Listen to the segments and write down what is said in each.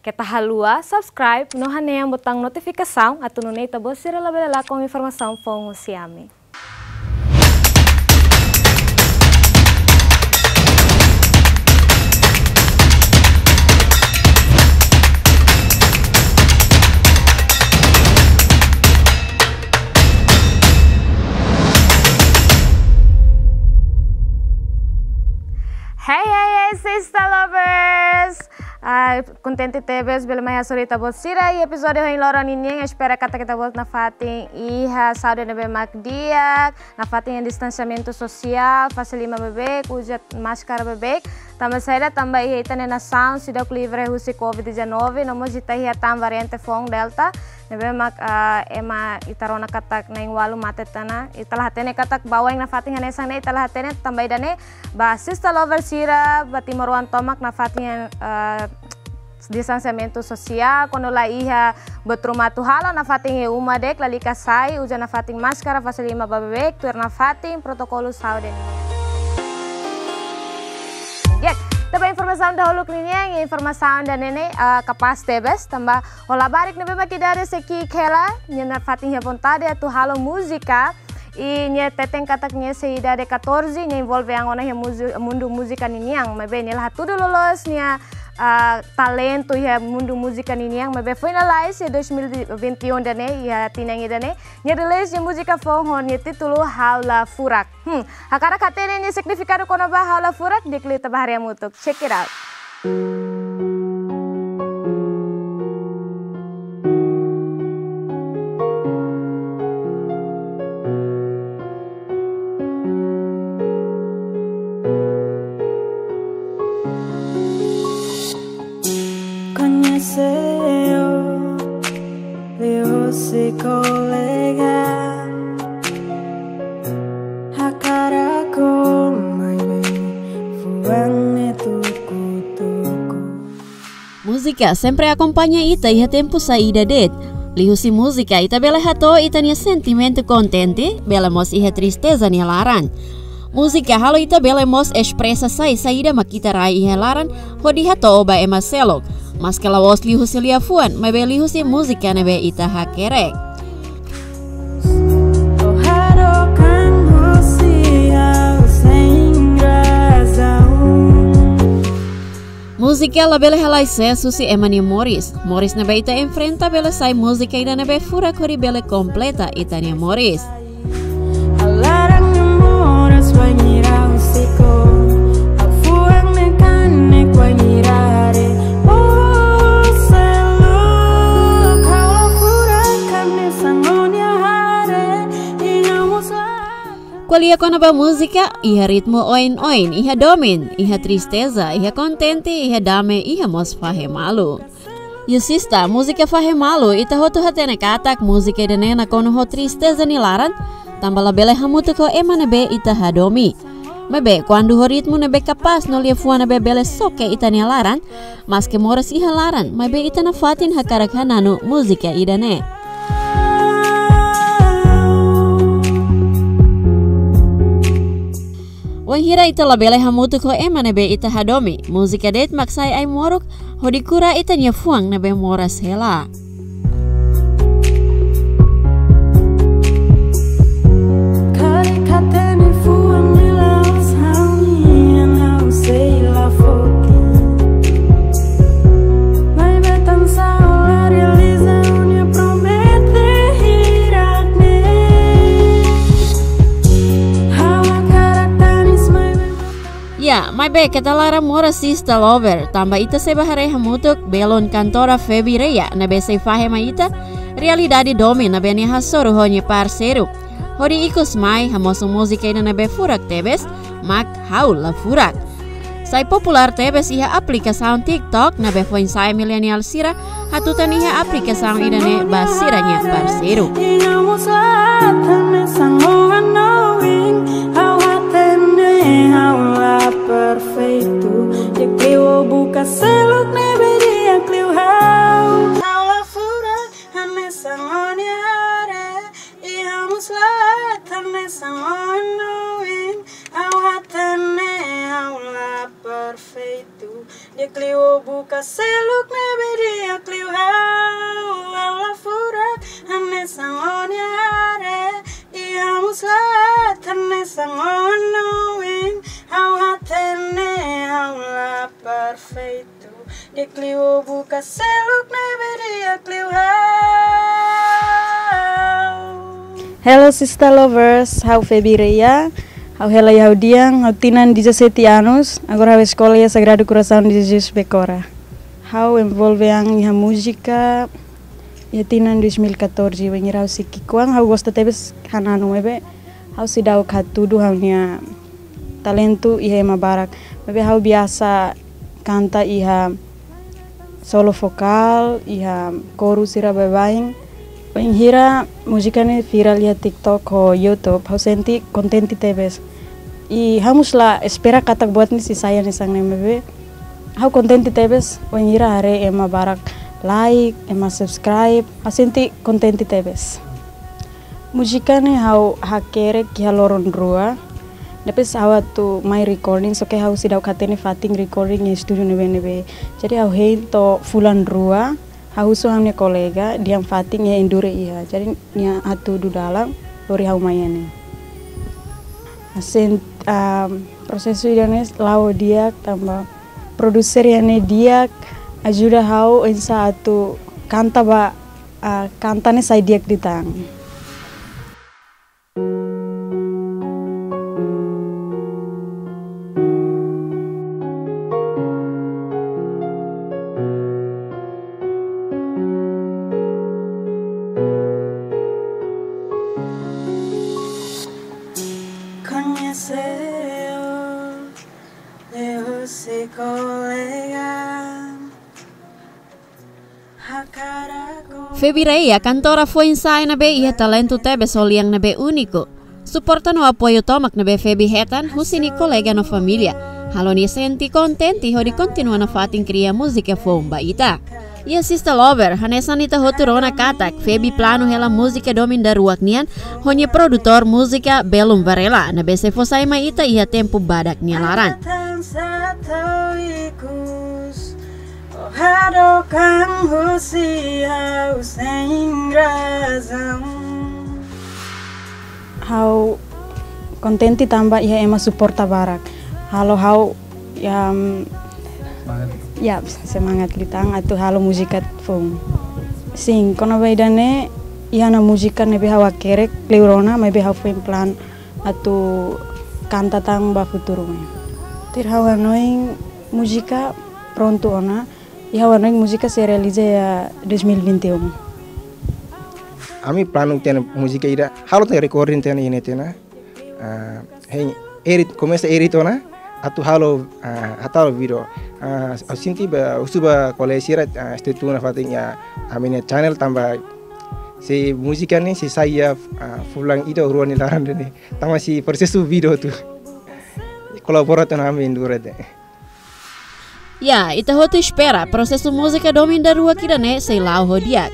Kita halua, subscribe, no yang botão notificação, atau no neita bosira lá com informação fong siami. Hey, hey, hey, sister lovers! Uh, contente ter vez pela manhã sorita. Vocês e episódio em Lora Ninguém espera que kita volta na fatin iha saúde na bemak dia na fatin em distanciamento social facilima bebê usa máscara bebê também saída também iha itane na sound sida livre husi covid-19 nomo jita iha tam variante fong delta Nebe mak uh, ema itarona katak na yung walu mate tana italah hatene katak bawang na fating hanesan ne italah hatene tambay dane ba sister lover sira batimaruan tomak na fating uh, distanciamento social, quando lá ia betrumatu hala na fating e uma dek kasai uja na fating máscara babek tuer na fating protokolo. Yek, tambah informasi dahulu klinia, informasi dan ini uh, kapas tebes, tambah hola barik nebe maki dari seki kela, nyana fating ya vontade tu halo musika, nya teteng katak nya se idade 14 nya envolve ang ona mundo música niniang, mas bem, ela tudo lolos nya uh, talento ya mundo música nini yang mabe finalize ya 2021 dane ya tinang dane nya release ya música fonhon ya titulo Haula Furak. Hmm, hakara katene nya significado kono ba Haula Furak dikli tabahari mutuk. Check it out. Música sempre acompanha ita e tempo saída det. Lihusi música ita bela hato ita nia sentimento contente, bela mos iha tristeza nia laran. Música halo ita bela mos expressa sai saída makita rai iha laran, hodi hato oba ema selok. Mas kala wos lihusi liafuan, mabe lihusi música nebe ita hakerek. Música la bela helai senso si Emani Morris. Morris na beita enfrenta bela sai música ida na be fura cori bela completa itania Morris. Kualia kona ba música, iha ritmo oin-oin, iha domin, iha tristeza, iha contente, iha dame, iha mos fahe malu. E sista, música fahe malu, ita hotu hatene katak música idene na kono ho tristeza ni laran, tambala bele hamutu ko emane be ita hadomi. Mebe, quando o ritmo nebe capaz no lia fuana be bele soke ita ni laran, mas moras iha laran, mebe ita na fatin hakarak hananu música idene. Wahira ita labele hamutu ko ema nebe ita hadomi. Musika det maksai ai moruk hodikura ita nyafuang nebe moras hela. Ya, my be kata lara mora sista lover. Tambah ita se bahare hamutuk belon kantora Febi Reya na be se fahe ita realidade domi na be hasoro honye parceiro. Hori ikus mai hamosu musika ina na be furak tebes mak hau la furak. Sai popular tebes iha aplikasaun TikTok na be foin sai milenial sira hatutan iha aplikasaun idane basiranya parceiro. sang onowin hau hatene hau lapar feitu dikliu buka seluk nebedia kliu hau Hello sister lovers, hau Febi Reya Hau hela hau diang, hau tinan disa tianus, Agora hau escola ya, sagrado coração di Jesus Becora. Hau envolveang iha música Ia ya tinan 2014, venir hau sikikwang, hau gosta tebes hananu ebe how si dau katudu how nia talento iha mabarak. Ebe how biasa canta iha solo vokal, iha chorus ira bebaing, Penghira musikane viral ya TikTok o YouTube, hau senti kontenti tebes. I hamusla espera katak buat ni si saya ni sang nemebe. Hau kontenti tebes, penghira hare ema barak like, ema subscribe, hau senti kontenti tebes. Musikane hau hakere ki haloron rua. Depes hawa tu my recording so ke hau sidau katene fating recording ni studio nebe nebe. Jadi hau hei to fulan rua hausu hamne kolega diam fating ya endure iya jadi nia atu du dalam lori hau mayane asen um, proses idane lau dia tambah produser yane dia ajuda hau insa atu kanta ba uh, kantane sai diak ditang Febi Reia, cantora foi ensai na be ia talento tebe soliang na be único. Suporta no apoio tomak na be Febi Hetan, husini colega no família. Halo ni senti contenti ho di continua na fatin cria música fomba ita. Ia sister lover, hanesan ita hoturona katak, Febi plano hela música domin da ruak nian, honye produtor música Belum Varela, na be se fosai ma ita ia tempo badak nialaran. Hado kang husia sem razão Hau kontenti tambah ya ema suporta barak Halo hau ya ya semangat litang atau halo musikat fung. Sing kono baidane iya na musika nebe hawa kerek leurona mebe feng plan atau kanta tang ba futuro tir hawa noing musika pronto ona Ya warna musika se realiza ya 2021. Ami plano tena musika ida halo tena recording tena ini tena. Uh, hey erit começa eritona atu halo uh, atau video. Uh, sinti ba usuba kolesira uh, stetuna fating ya amine channel tambah si musika ni si saya uh, fulang ida ruani laran ni tama si prosesu video tu kolaborator amin durate. Ya, ita hotu espera prosesu música domin da rua kirane sei lau hodiak.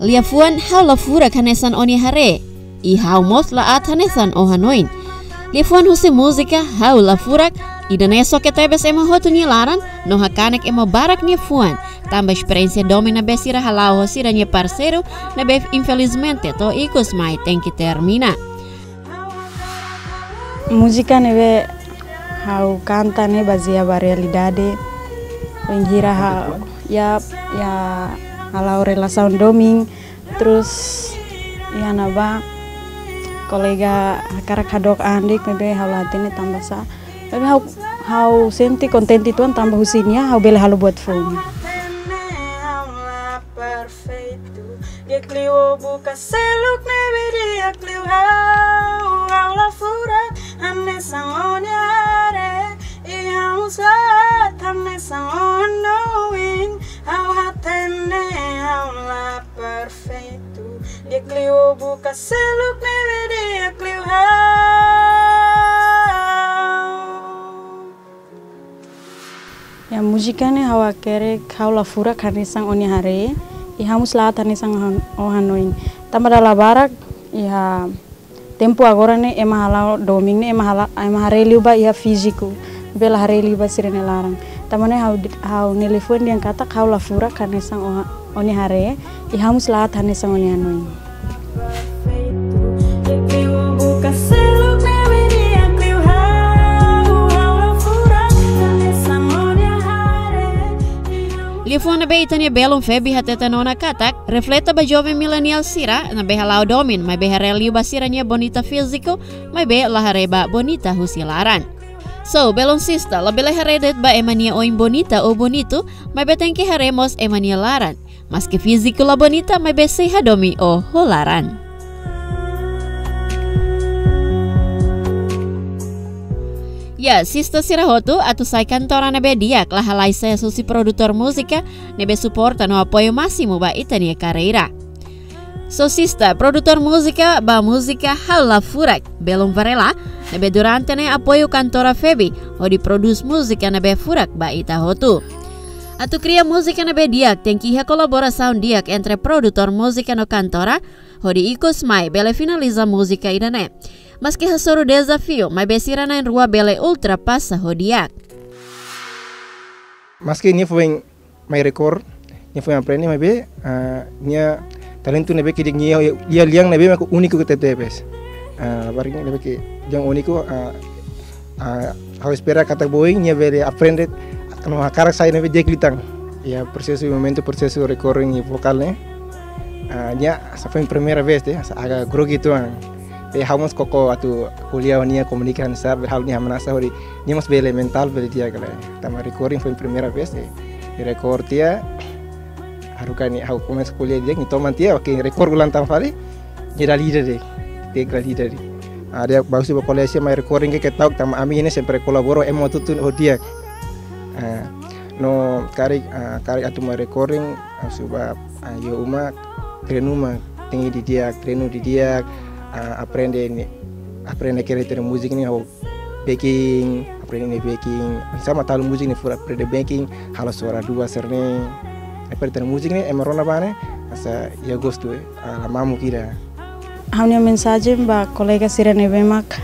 Lia fuan hau la fura kanesan oni hare. I hau mos la at hanesan o hanoin. Lia fuan husi música hau la furak Ida neso que tebes ema hotu ni laran, no hakanek ema barak ni fuan. Tamba experiência domina besira halau hosira ni parceiro, na bef infelizmente to ikus mai tem que termina. Música neve hau canta ne baseia ba realidade. Pengira ha ya ya halau relação doming. Terus ya naba kolega karak hadok andik mebe hau latine tambah sa. Mebe hau hau senti kontenti tuan tambah husinya hau bele halu buat film Dia Clio buka seluk nebe dia Clio hau. Hau la fura ane sangonya. are Ane sangon knowing Hau hatene hau la hau. Ya musikane hawa kere hau la fura kanisang oni hare ihamus la tani sang o hanoing tambah dala barak iha tempo agora ne ema hala doming ne ema hala ema hareli ba iha fisiku bela hareli ba sirene larang tamane hau hau nelefon yang kata hau la fura kane sang oni hare ihamus la tani sang oni hanoing Telefon na be itanya belum febi hateta nona katak, refleta ba jovem millennial sira, na be halau domin, may be hareliu ba siranya bonita fiziko, may be lahareba bonita husilaran. So, belum sista, labila heredet ba emania oin bonita o bonito, may beteng ki haremos emania laran. Maski fiziko la bonita, may be seha domi o holaran. Ya, sista sirahotu atau sai kantora nebe diak lah halai saya susi produtor musika nebe suporta no apoio máximo ba itania carreira. So sista, produtor música ba música hala furak belum varela nebe durante ne apoio Febi o di produce música nebe furak ba ita hotu. Atu cria música nebe diak tem que colaboração diak entre produtor música no cantora o di ikos mai bele finaliza música idane. Meski hasoro desafio, mas besira na rua bele ultrapassa hodiak. Meski ni foi mai rekor, ni foi aprende mai be, uh, nia talento nebe que dia dia liang nebe aku único que te tebes. Uh, bari nebe que yang único uh, uh, how espera kata boy nia bele aprende no cara sai nebe jeklitang. Ya processo momento processo recording vocal ne. Uh, nia sa foi primeira vez de, sa aga grogi tuang. e hamos koko atu kuliah nia komunikan sa hal nia manasa hori mas be elemental be dia kala tama recording foi primeira vez e record tia harukan ni hau komes kuliah dia ni toman tia oke record ulang tahun fali ni da leader de de gra leader de ada bagus ba koleksi mai recording ke tau tama ami ini sempre kolaboro emo tutun ho dia. No kari kari atu mai recording suba yo uma krenuma tinggi di dia krenu di dia aprende ni aprende character musik ni how baking aprende baking sama tahu musik ni fura aprende baking halo suara dua serne aprende musik ni emarona bane asa ya gosto uh, mamu kira. Hanya mensagem ba kolega sirene bemak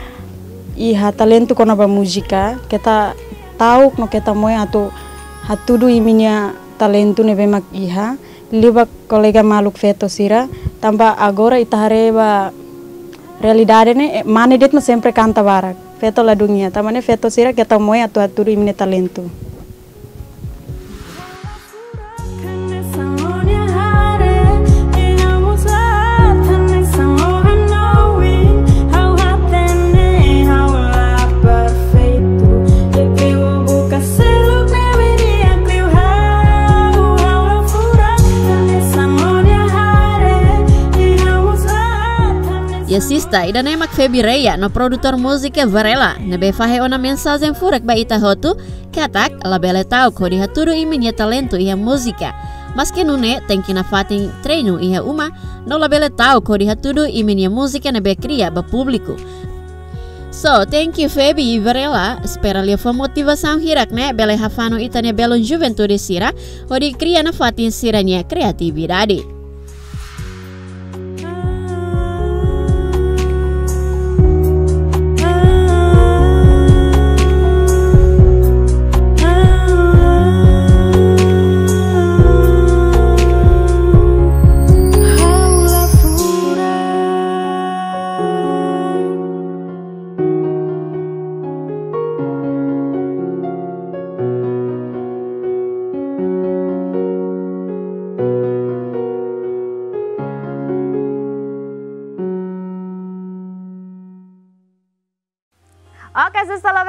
iha talento kona ba musika kita tahu no kita moe atau hatudu iminya talento ne bemak iha liba kolega maluk feto sira tamba agora itahare ba realidade ne mane det sempre canta barak. Feto la dunia tamane feto sira kita moe atau hatudu imine talento Sista, ida nemak Febi Reya no produtor musika Varela, nebe fahe ona mensagem furak ba ita hotu, katak la bele tau ko diha turu iminya talento iha musika. Maski nune tenki na fatin treino iha uma, no la bele tau ko diha tudu iminya musika nebe kria ba público. So, thank you Febi e Varela. Espera lia foi motivação hirak né? Bele hafano itania belo juventude sira, odi cria na fatin siranya kreatividade.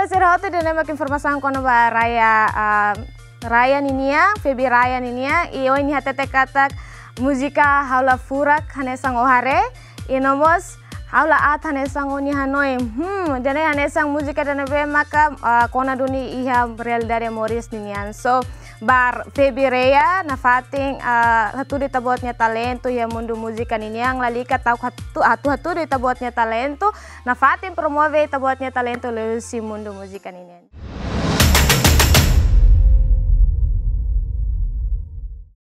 Hotu dan nemak informasi kono ba raya uh, raya ninia, Febi raya ninia, iyo ini hatete katak musika haula furak hanesang ohare, inomos haula at hanesang oni hanoi, hmm, dan hanesang musika dan be maka uh, kona duni iha real dari Morris ninian. So, bar Febi Rea na fating uh, hatu di tabotnya talento ya mundo musika nini yang lalika tau hatu hatu hatu di tabotnya talento na fating promove tabotnya talento lewat si mundo musika nini.